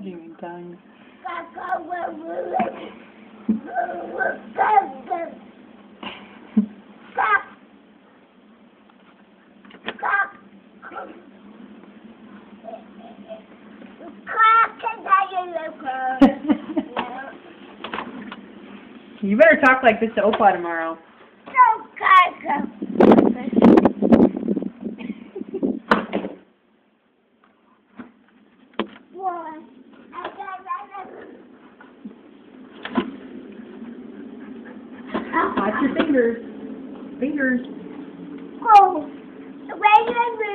You're done. you better talk like this to Opa tomorrow. Watch your fingers. Fingers. Oh, wait, wait,